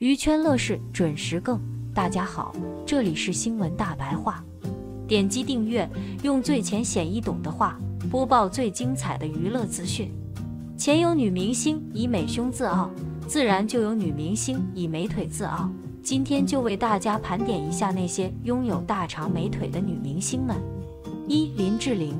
娱圈乐视准时更，大家好，这里是新闻大白话。点击订阅，用最浅显易懂的话播报最精彩的娱乐资讯。前有女明星以美胸自傲，自然就有女明星以美腿自傲。今天就为大家盘点一下那些拥有大长美腿的女明星们。一林志玲，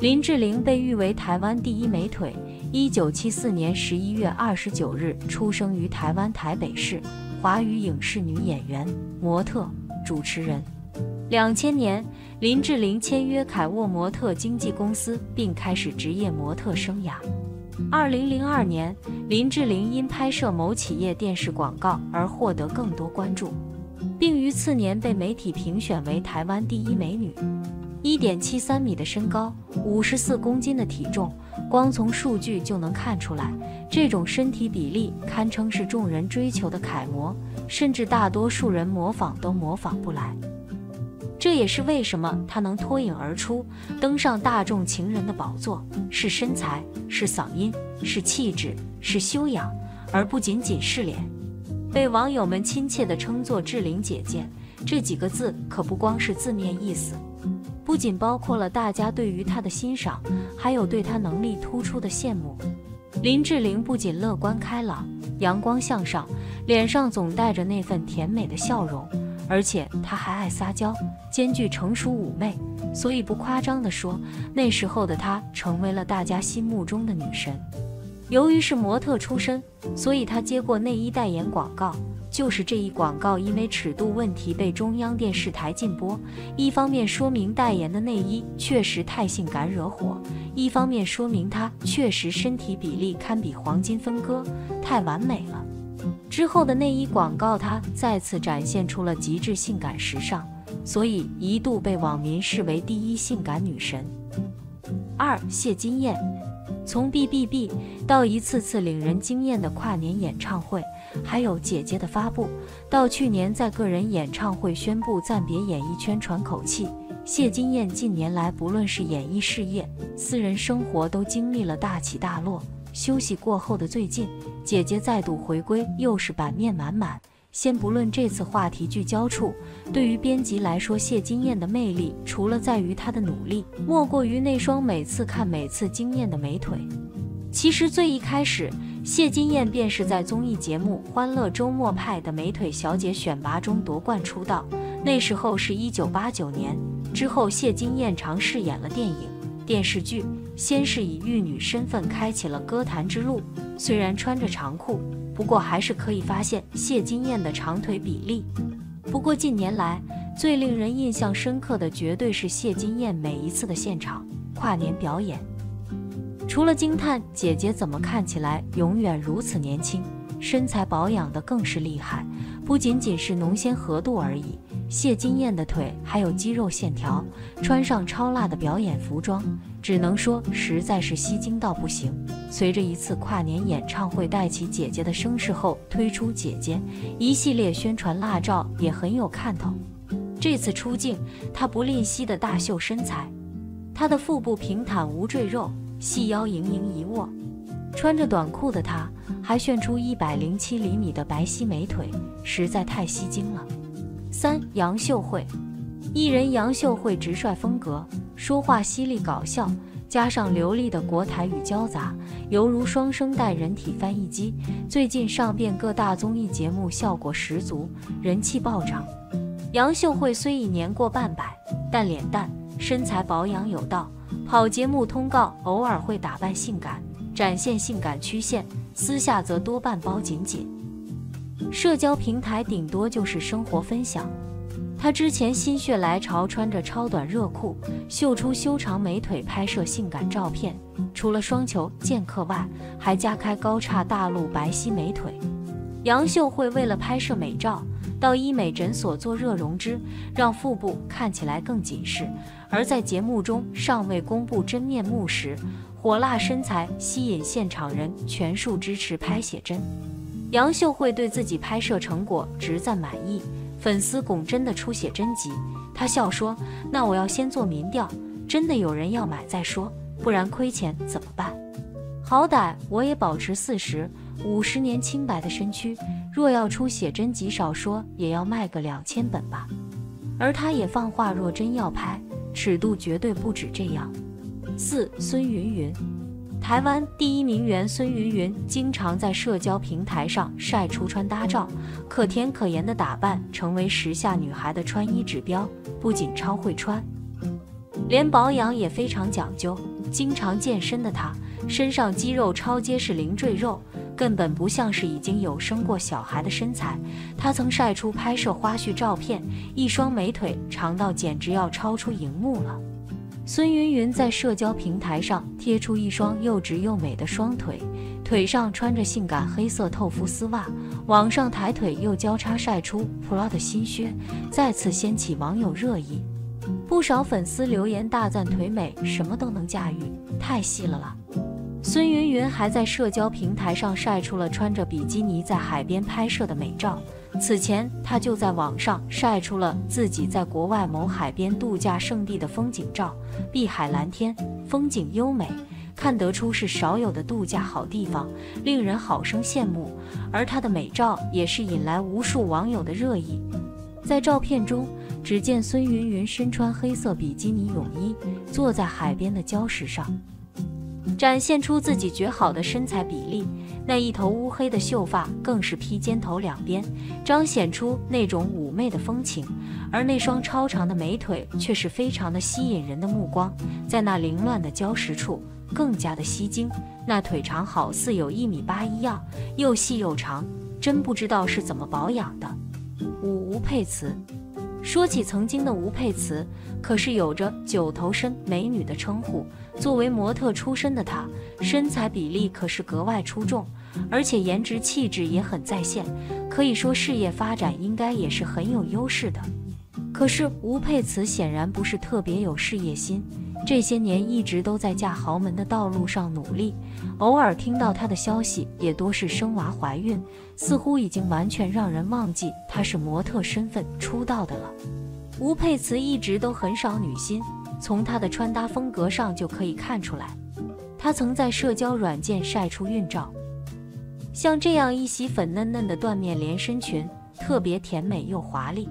林志玲被誉为台湾第一美腿。一九七四年十一月二十九日出生于台湾台北市，华语影视女演员、模特、主持人。两千年，林志玲签约凯沃模特经纪公司，并开始职业模特生涯。二零零二年，林志玲因拍摄某企业电视广告而获得更多关注，并于次年被媒体评选为台湾第一美女。一点七三米的身高，五十四公斤的体重。光从数据就能看出来，这种身体比例堪称是众人追求的楷模，甚至大多数人模仿都模仿不来。这也是为什么她能脱颖而出，登上大众情人的宝座，是身材，是嗓音，是气质，是修养，而不仅仅是脸。被网友们亲切地称作“志玲姐姐”这几个字，可不光是字面意思。不仅包括了大家对于她的欣赏，还有对她能力突出的羡慕。林志玲不仅乐观开朗、阳光向上，脸上总带着那份甜美的笑容，而且她还爱撒娇，兼具成熟妩媚。所以不夸张地说，那时候的她成为了大家心目中的女神。由于是模特出身，所以她接过内衣代言广告。就是这一广告，因为尺度问题被中央电视台禁播。一方面说明代言的内衣确实太性感惹火，一方面说明她确实身体比例堪比黄金分割，太完美了。之后的内衣广告，她再次展现出了极致性感时尚，所以一度被网民视为第一性感女神。二谢金燕，从 B B B 到一次次令人惊艳的跨年演唱会。还有姐姐的发布，到去年在个人演唱会宣布暂别演艺圈喘口气。谢金燕近年来不论是演艺事业、私人生活都经历了大起大落。休息过后的最近，姐姐再度回归，又是版面满满。先不论这次话题聚焦处，对于编辑来说，谢金燕的魅力除了在于她的努力，莫过于那双每次看每次惊艳的美腿。其实最一开始。谢金燕便是在综艺节目《欢乐周末派》的美腿小姐选拔中夺冠出道，那时候是一九八九年。之后，谢金燕尝试演了电影、电视剧，先是以玉女身份开启了歌坛之路。虽然穿着长裤，不过还是可以发现谢金燕的长腿比例。不过近年来，最令人印象深刻的绝对是谢金燕每一次的现场跨年表演。除了惊叹姐姐怎么看起来永远如此年轻，身材保养的更是厉害，不仅仅是浓鲜合度而已。谢金燕的腿还有肌肉线条，穿上超辣的表演服装，只能说实在是吸睛到不行。随着一次跨年演唱会带起姐姐的声势后，推出姐姐一系列宣传辣照也很有看头。这次出镜，她不吝惜的大秀身材，她的腹部平坦无赘肉。细腰盈盈一握，穿着短裤的她还炫出一百零七厘米的白皙美腿，实在太吸睛了。三杨秀慧，艺人杨秀慧直率风格，说话犀利搞笑，加上流利的国台语交杂，犹如双声带人体翻译机。最近上遍各大综艺节目，效果十足，人气暴涨。杨秀慧虽已年过半百，但脸蛋身材保养有道。跑节目通告，偶尔会打扮性感，展现性感曲线；私下则多半包紧紧。社交平台顶多就是生活分享。她之前心血来潮，穿着超短热裤，秀出修长美腿，拍摄性感照片。除了双球剑客外，还加开高叉大陆白皙美腿。杨秀慧为了拍摄美照。到医美诊所做热溶脂，让腹部看起来更紧实。而在节目中尚未公布真面目时，火辣身材吸引现场人全数支持拍写真。杨秀慧对自己拍摄成果直赞满意，粉丝拱真的出写真集。他笑说：“那我要先做民调，真的有人要买再说，不然亏钱怎么办？好歹我也保持四十。”五十年清白的身躯，若要出写真集少说，也要卖个两千本吧。而他也放话，若真要拍，尺度绝对不止这样。四孙云云，台湾第一名媛孙芸芸，经常在社交平台上晒出穿搭照，可甜可盐的打扮成为时下女孩的穿衣指标。不仅超会穿，连保养也非常讲究。经常健身的她，身上肌肉超结实，零赘肉。根本不像是已经有生过小孩的身材。她曾晒出拍摄花絮照片，一双美腿长到简直要超出荧幕了。孙云云在社交平台上贴出一双又直又美的双腿，腿上穿着性感黑色透肤丝袜，往上抬腿又交叉晒出 Pro 的新靴，再次掀起网友热议。不少粉丝留言大赞腿美，什么都能驾驭，太细了啦。孙云云还在社交平台上晒出了穿着比基尼在海边拍摄的美照。此前，她就在网上晒出了自己在国外某海边度假胜地的风景照，碧海蓝天，风景优美，看得出是少有的度假好地方，令人好生羡慕。而她的美照也是引来无数网友的热议。在照片中，只见孙云云身穿黑色比基尼泳衣，坐在海边的礁石上。展现出自己绝好的身材比例，那一头乌黑的秀发更是披肩头两边，彰显出那种妩媚的风情。而那双超长的美腿却是非常的吸引人的目光，在那凌乱的礁石处更加的吸睛。那腿长好似有一米八一样，又细又长，真不知道是怎么保养的。五吴佩慈。说起曾经的吴佩慈，可是有着“九头身美女”的称呼。作为模特出身的她，身材比例可是格外出众，而且颜值气质也很在线，可以说事业发展应该也是很有优势的。可是吴佩慈显然不是特别有事业心。这些年一直都在嫁豪门的道路上努力，偶尔听到她的消息也多是生娃怀孕，似乎已经完全让人忘记她是模特身份出道的了。吴佩慈一直都很少女心，从她的穿搭风格上就可以看出来。她曾在社交软件晒出孕照，像这样一袭粉嫩嫩的缎面连身裙，特别甜美又华丽。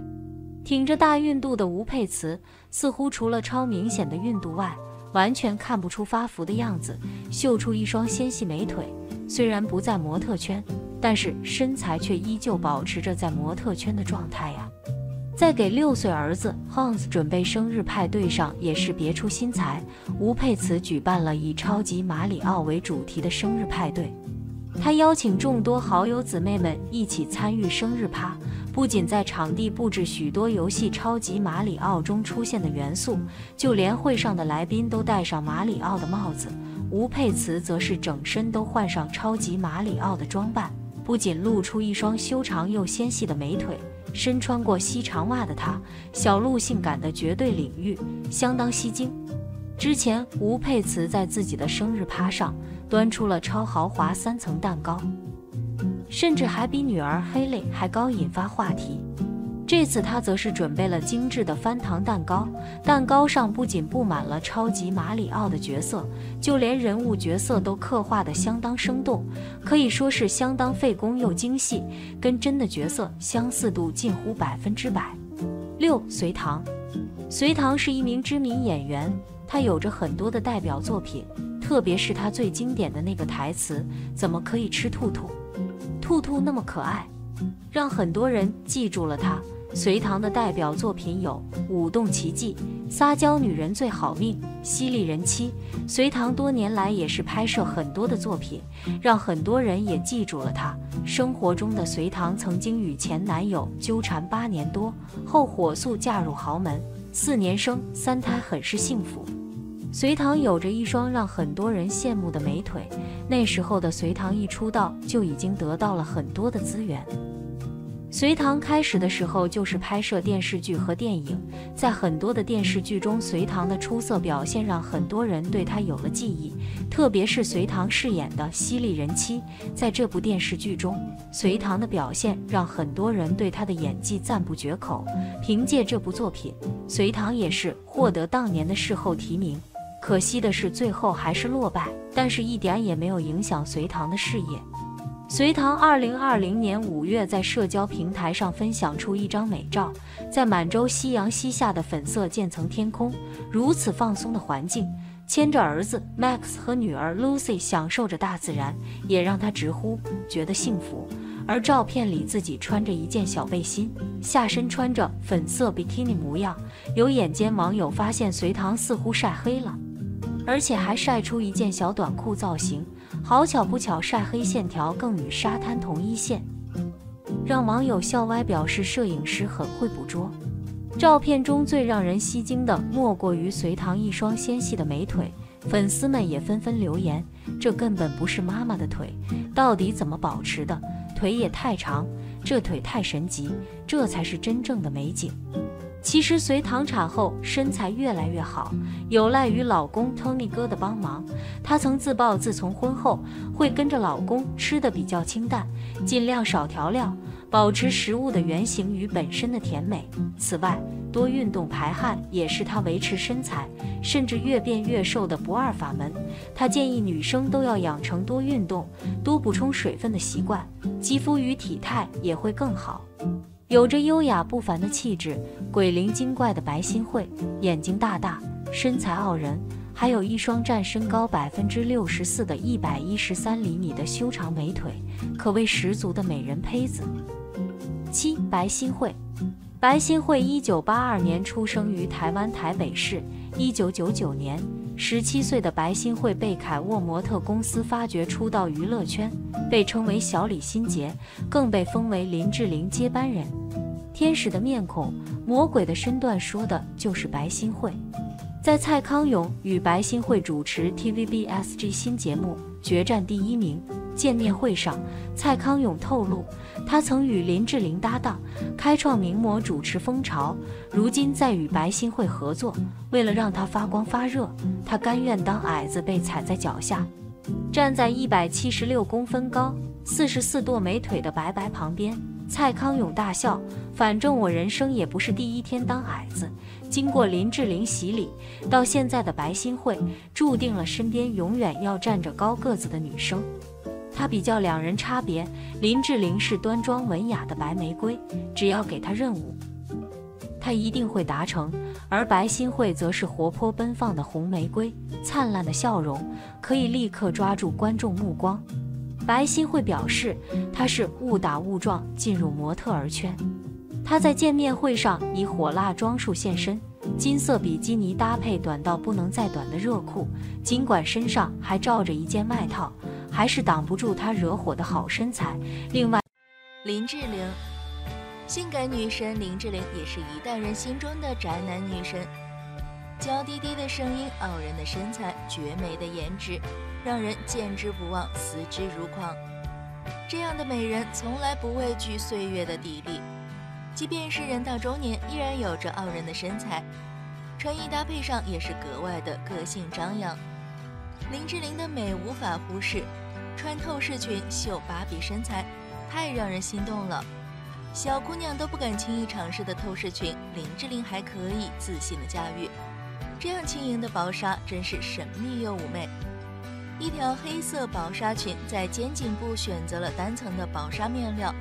挺着大孕肚的吴佩慈，似乎除了超明显的孕肚外，完全看不出发福的样子，秀出一双纤细美腿。虽然不在模特圈，但是身材却依旧保持着在模特圈的状态呀。在给六岁儿子 Hans 准备生日派对上，也是别出心裁。吴佩慈举办了以超级马里奥为主题的生日派对，他邀请众多好友姊妹们一起参与生日趴。不仅在场地布置许多游戏《超级马里奥》中出现的元素，就连会上的来宾都戴上马里奥的帽子。吴佩慈则是整身都换上超级马里奥的装扮，不仅露出一双修长又纤细的美腿，身穿过细长袜的她，小鹿性感的绝对领域，相当吸睛。之前，吴佩慈在自己的生日趴上端出了超豪华三层蛋糕。甚至还比女儿黑蕾还高，引发话题。这次她则是准备了精致的翻糖蛋糕，蛋糕上不仅布满了超级马里奥的角色，就连人物角色都刻画的相当生动，可以说是相当费工又精细，跟真的角色相似度近乎百分之百。六隋唐，隋唐是一名知名演员，他有着很多的代表作品，特别是他最经典的那个台词：“怎么可以吃兔兔？”兔兔那么可爱，让很多人记住了他。隋唐的代表作品有《舞动奇迹》《撒娇女人最好命》《犀利人妻》。隋唐多年来也是拍摄很多的作品，让很多人也记住了他。生活中的隋唐曾经与前男友纠缠八年多，后火速嫁入豪门，四年生三胎，很是幸福。隋唐有着一双让很多人羡慕的美腿。那时候的隋唐一出道就已经得到了很多的资源。隋唐开始的时候就是拍摄电视剧和电影，在很多的电视剧中，隋唐的出色表现让很多人对他有了记忆。特别是隋唐饰演的犀利人妻，在这部电视剧中，隋唐的表现让很多人对他的演技赞不绝口。凭借这部作品，隋唐也是获得当年的视后提名。可惜的是，最后还是落败，但是一点也没有影响隋唐的事业。隋唐二零二零年五月在社交平台上分享出一张美照，在满洲夕阳西下的粉色渐层天空，如此放松的环境，牵着儿子 Max 和女儿 Lucy 享受着大自然，也让他直呼觉得幸福。而照片里自己穿着一件小背心，下身穿着粉色 bikini 模样，有眼尖网友发现隋唐似乎晒黑了，而且还晒出一件小短裤造型。好巧不巧，晒黑线条更与沙滩同一线，让网友笑歪，表示摄影师很会捕捉。照片中最让人吸睛的，莫过于隋唐一双纤细的美腿，粉丝们也纷纷留言：这根本不是妈妈的腿，到底怎么保持的？腿也太长，这腿太神奇，这才是真正的美景。其实隋唐产后身材越来越好，有赖于老公 Tony 哥的帮忙。她曾自曝，自从婚后会跟着老公吃的比较清淡，尽量少调料，保持食物的原形与本身的甜美。此外，多运动排汗也是她维持身材，甚至越变越瘦的不二法门。她建议女生都要养成多运动、多补充水分的习惯，肌肤与体态也会更好。有着优雅不凡的气质，鬼灵精怪的白新慧，眼睛大大，身材傲人，还有一双占身高百分之六十四的一百一十三厘米的修长美腿，可谓十足的美人胚子。七，白新慧。白新慧一九八二年出生于台湾台北市，一九九九年。十七岁的白新慧被凯沃模特公司发掘，出道娱乐圈，被称为小李心洁，更被封为林志玲接班人。天使的面孔，魔鬼的身段，说的就是白新慧。在蔡康永与白新慧主持 TVBSG 新节目《决战第一名》见面会上，蔡康永透露，他曾与林志玲搭档，开创名模主持风潮。如今在与白新慧合作，为了让她发光发热，他甘愿当矮子被踩在脚下，站在一百七十六公分高、四十四度美腿的白白旁边。蔡康永大笑，反正我人生也不是第一天当矮子。经过林志玲洗礼，到现在的白新慧，注定了身边永远要站着高个子的女生。他比较两人差别，林志玲是端庄文雅的白玫瑰，只要给她任务，她一定会达成；而白新慧则是活泼奔放的红玫瑰，灿烂的笑容可以立刻抓住观众目光。白新慧表示，她是误打误撞进入模特儿圈。她在见面会上以火辣装束现身，金色比基尼搭配短到不能再短的热裤，尽管身上还罩着一件外套，还是挡不住她惹火的好身材。另外，林志玲，性感女神林志玲也是一代人心中的宅男女神，娇滴滴的声音，傲人的身材，绝美的颜值。让人见之不忘，思之如狂。这样的美人从来不畏惧岁月的砥砺，即便是人到中年，依然有着傲人的身材。穿衣搭配上也是格外的个性张扬。林志玲的美无法忽视，穿透视裙秀芭比身材，太让人心动了。小姑娘都不敢轻易尝试的透视裙，林志玲还可以自信的驾驭。这样轻盈的薄纱，真是神秘又妩媚。一条黑色薄纱裙，在肩颈部选择了单层的薄纱面料，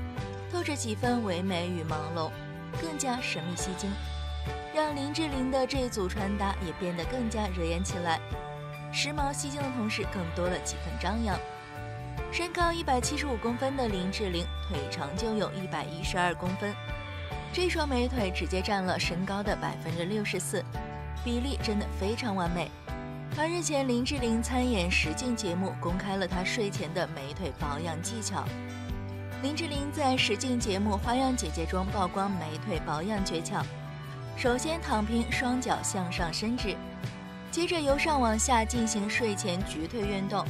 透着几分唯美与朦胧，更加神秘吸睛，让林志玲的这组穿搭也变得更加惹眼起来。时髦吸睛的同时，更多了几分张扬。身高一百七十五公分的林志玲，腿长就有一百一十二公分，这双美腿直接占了身高的百分之六十四，比例真的非常完美。而日前，林志玲参演实境节目，公开了她睡前的美腿保养技巧。林志玲在实境节目《花样姐姐》中曝光美腿保养诀窍：首先躺平，双脚向上伸直，接着由上往下进行睡前举腿运动。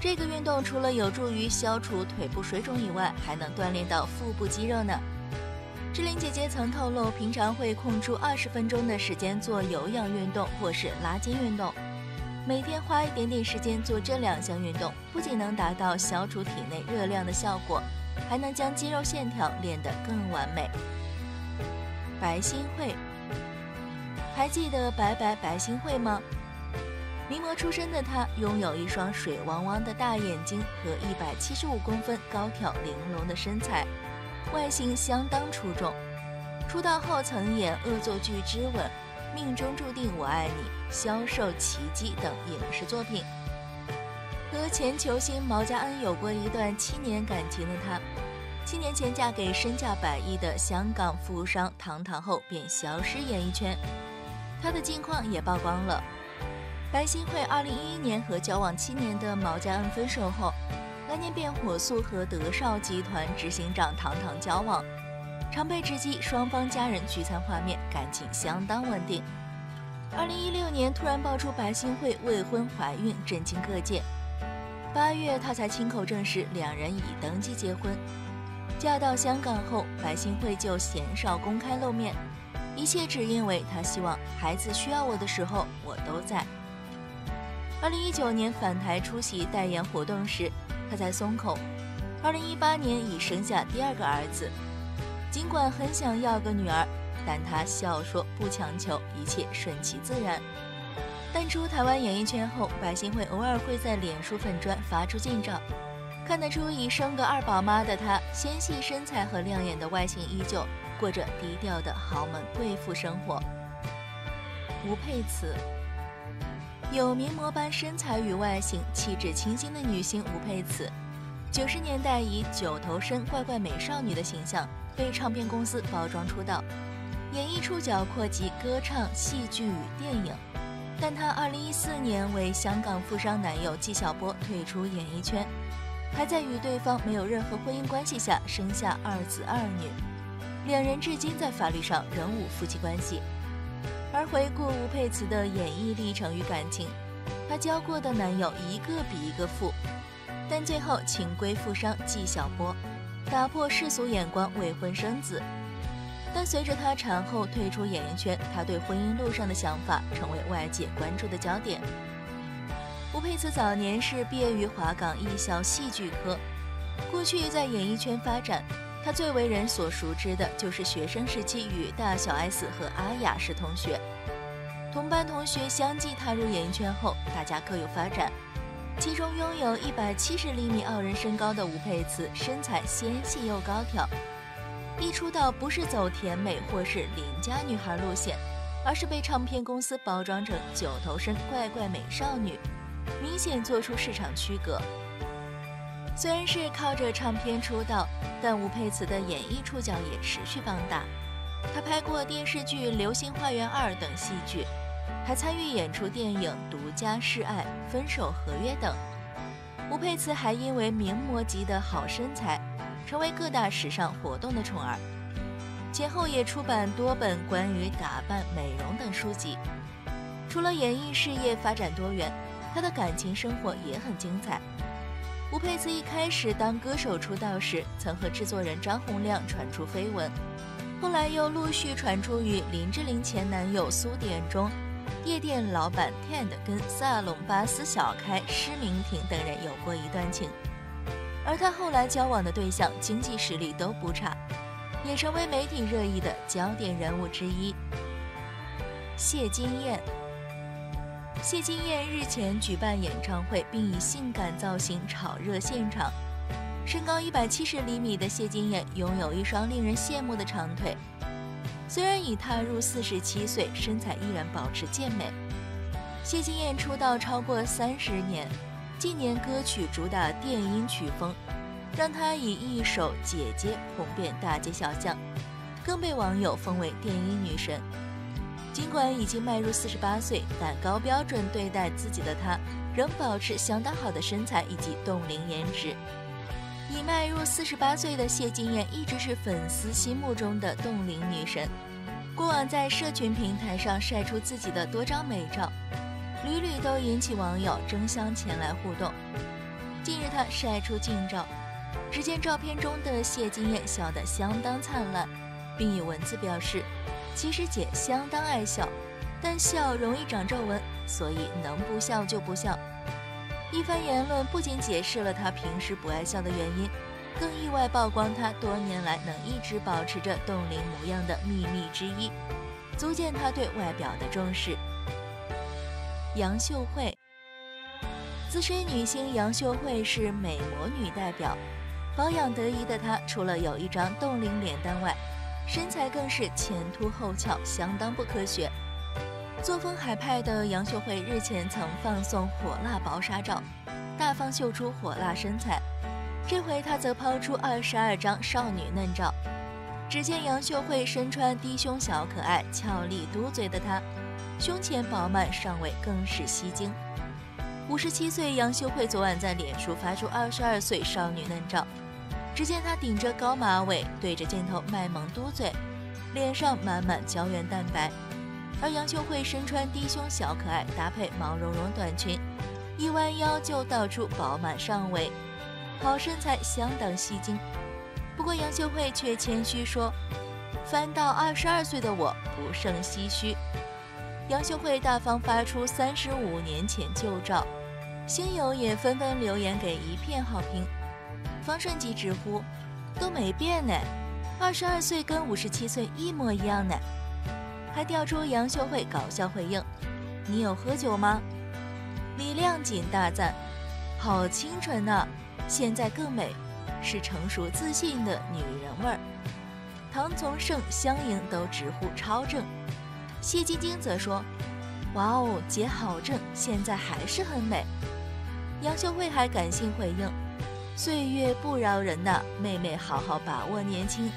这个运动除了有助于消除腿部水肿以外，还能锻炼到腹部肌肉呢。志玲姐姐曾透露，平常会空出二十分钟的时间做有氧运动或是拉筋运动。每天花一点点时间做这两项运动，不仅能达到消除体内热量的效果，还能将肌肉线条练得更完美。白新慧，还记得白白白新慧吗？名模出身的她，拥有一双水汪汪的大眼睛和一百七十五公分高挑玲珑的身材，外形相当出众。出道后曾演恶作剧之吻、命中注定我爱你、销售奇迹等影视作品。和前球星毛家恩有过一段七年感情的她，七年前嫁给身价百亿的香港富商唐唐后便消失演艺圈，她的近况也曝光了。白新慧二零一一年和交往七年的毛家恩分手后，来年便火速和德少集团执行长唐唐交往，常被直击双方家人聚餐画面，感情相当稳定。二零一六年突然爆出白新慧未婚怀孕，震惊各界。八月，她才亲口证实两人已登记结婚。嫁到香港后，白新慧就鲜少公开露面，一切只因为她希望孩子需要我的时候，我都在。二零一九年返台出席代言活动时，他才松口。二零一八年已生下第二个儿子，尽管很想要个女儿，但他笑说不强求，一切顺其自然。淡出台湾演艺圈后，白新慧偶尔会在脸书粉砖发出近照，看得出已生个二宝妈的她，纤细身材和亮眼的外形依旧，过着低调的豪门贵妇生活。吴佩慈。有名模般身材与外形，气质清新的女星吴佩慈，九十年代以九头身怪怪美少女的形象被唱片公司包装出道，演艺触角扩及歌唱、戏剧与电影。但她二零一四年为香港富商男友纪晓波退出演艺圈，还在与对方没有任何婚姻关系下生下二子二女，两人至今在法律上仍无夫妻关系。而回顾吴佩慈的演艺历程与感情，她交过的男友一个比一个富，但最后情归富商纪晓波，打破世俗眼光，未婚生子。但随着她产后退出演艺圈，她对婚姻路上的想法成为外界关注的焦点。吴佩慈早年是毕业于华港艺校戏剧科，过去在演艺圈发展。他最为人所熟知的就是学生时期与大小 S 和阿雅是同学，同班同学相继踏入演艺圈后，大家各有发展。其中拥有一百七十厘米傲人身高的吴佩慈，身材纤细又高挑，一出道不是走甜美或是邻家女孩路线，而是被唱片公司包装成九头身怪怪美少女，明显做出市场区隔。虽然是靠着唱片出道，但吴佩慈的演艺触角也持续放大。她拍过电视剧《流星花园二》等戏剧，还参与演出电影《独家示爱》《分手合约》等。吴佩慈还因为名模级的好身材，成为各大时尚活动的宠儿。前后也出版多本关于打扮、美容等书籍。除了演艺事业发展多元，她的感情生活也很精彩。吴佩慈一开始当歌手出道时，曾和制作人张洪亮传出绯闻，后来又陆续传出与林志玲前男友苏点中、夜店老板 Tend 跟萨隆巴斯小开施明婷等人有过一段情。而他后来交往的对象经济实力都不差，也成为媒体热议的焦点人物之一。谢金燕。谢金燕日前举办演唱会，并以性感造型炒热现场。身高一百七十厘米的谢金燕拥有一双令人羡慕的长腿，虽然已踏入四十七岁，身材依然保持健美。谢金燕出道超过三十年，近年歌曲主打电音曲风，让她以一首《姐姐》红遍大街小巷，更被网友封为电音女神。尽管已经迈入四十八岁，但高标准对待自己的她，仍保持相当好的身材以及冻龄颜值。已迈入四十八岁的谢金燕，一直是粉丝心目中的冻龄女神。过往在社群平台上晒出自己的多张美照，屡屡都引起网友争相前来互动。近日，她晒出近照，只见照片中的谢金燕笑得相当灿烂，并以文字表示。其实姐相当爱笑，但笑容易长皱纹，所以能不笑就不笑。一番言论不仅解释了她平时不爱笑的原因，更意外曝光她多年来能一直保持着冻龄模样的秘密之一，足见她对外表的重视。杨秀慧，资深女星杨秀慧是美魔女代表，保养得宜的她，除了有一张冻龄脸蛋外，身材更是前凸后翘，相当不科学。作风海派的杨秀慧日前曾放送火辣薄纱照，大方秀出火辣身材。这回她则抛出二十二张少女嫩照。只见杨秀慧身穿低胸小可爱、俏丽嘟嘴的她，胸前饱满上围更是吸睛。五十七岁杨秀慧昨晚在脸书发出二十二岁少女嫩照，只见她顶着高马尾，对着镜头卖萌嘟嘴，脸上满满胶原蛋白。而杨秀慧身穿低胸小可爱，搭配毛茸茸短裙，一弯腰就道出饱满上围，好身材相当吸睛。不过杨秀慧却谦虚说：“翻到二十二岁的我不胜唏嘘。”杨秀慧大方发出三十五年前旧照，星友也纷纷留言给一片好评。方顺吉直呼：“都没变呢，二十二岁跟五十七岁一模一样呢。”还调出杨秀慧搞笑回应：“你有喝酒吗？”李亮锦大赞：“好清纯呐，现在更美，是成熟自信的女人味儿。”唐从盛、香盈都直呼超正。谢晶晶则说：“哇哦，姐好正，现在还是很美。”杨秀慧还感性回应：“岁月不饶人呐，妹妹好好把握年轻。”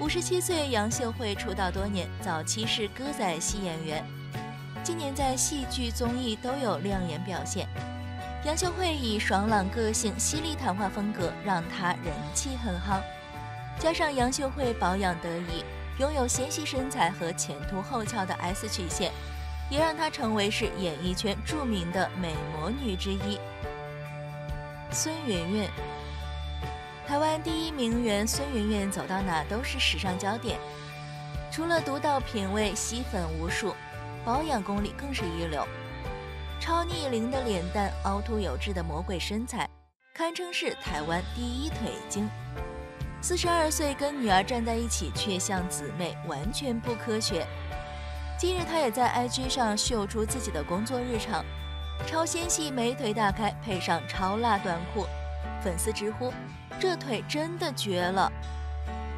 五十七岁杨秀慧出道多年，早期是歌仔戏演员，近年在戏剧、综艺都有亮眼表现。杨秀慧以爽朗个性、犀利谈话风格，让她人气很夯。加上杨秀慧保养得宜，拥有纤细身材和前凸后翘的 S 曲线，也让她成为是演艺圈著名的美魔女之一。孙媛媛。台湾第一名媛孙媛媛走到哪都是时尚焦点，除了独到品味、吸粉无数，保养功力更是一流。超逆龄的脸蛋、凹凸有致的魔鬼身材，堪称是台湾第一腿精。四十二岁跟女儿站在一起却像姊妹，完全不科学。今日她也在 IG 上秀出自己的工作日常，超纤细美腿大开，配上超辣短裤，粉丝直呼。这腿真的绝了！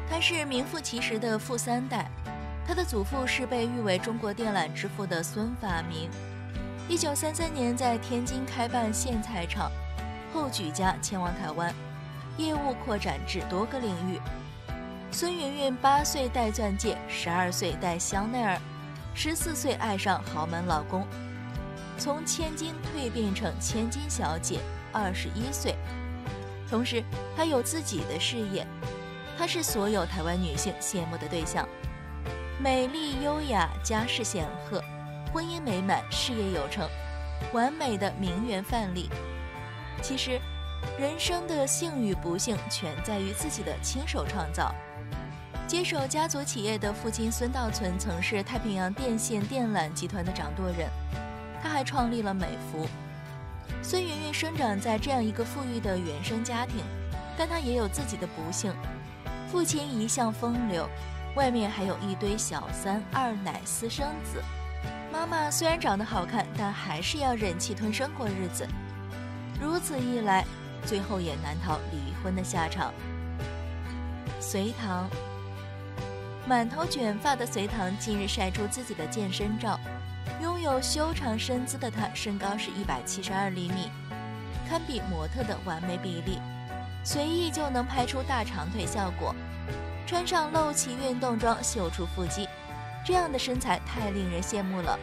他是名副其实的富三代，他的祖父是被誉为中国电缆之父的孙发明。一九三三年在天津开办线材厂，后举家迁往台湾，业务扩展至多个领域。孙媛媛八岁戴钻戒，十二岁戴香奈儿，十四岁爱上豪门老公，从千金蜕变成千金小姐，二十一岁。同时，她有自己的事业，她是所有台湾女性羡慕的对象，美丽优雅，家世显赫，婚姻美满，事业有成，完美的名媛范例。其实，人生的幸与不幸全在于自己的亲手创造。接手家族企业的父亲孙道存曾是太平洋电线电缆集团的掌舵人，他还创立了美孚。孙媛媛生长在这样一个富裕的原生家庭，但她也有自己的不幸。父亲一向风流，外面还有一堆小三、二奶、私生子。妈妈虽然长得好看，但还是要忍气吞声过日子。如此一来，最后也难逃离婚的下场。隋唐，满头卷发的隋唐近日晒出自己的健身照。拥有修长身姿的她，身高是一百七十二厘米，堪比模特的完美比例，随意就能拍出大长腿效果。穿上露脐运动装，秀出腹肌，这样的身材太令人羡慕了。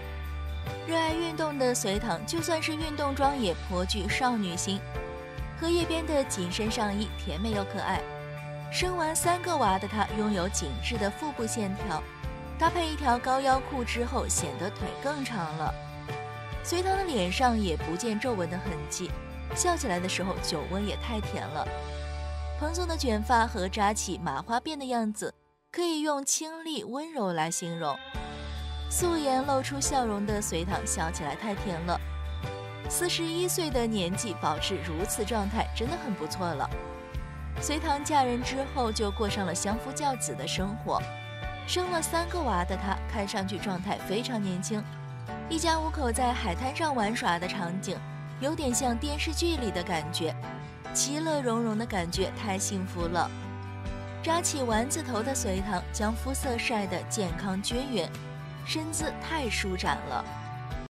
热爱运动的隋唐，就算是运动装也颇具少女心。荷叶边的紧身上衣，甜美又可爱。生完三个娃的她，拥有紧致的腹部线条。搭配一条高腰裤之后，显得腿更长了。隋唐的脸上也不见皱纹的痕迹，笑起来的时候酒窝也太甜了。蓬松的卷发和扎起麻花辫的样子，可以用清丽温柔来形容。素颜露出笑容的隋唐，笑起来太甜了。四十一岁的年纪保持如此状态，真的很不错了。隋唐嫁人之后，就过上了相夫教子的生活。生了三个娃的她，看上去状态非常年轻。一家五口在海滩上玩耍的场景，有点像电视剧里的感觉，其乐融融的感觉太幸福了。扎起丸子头的隋唐将肤色晒得健康均匀，身姿太舒展了。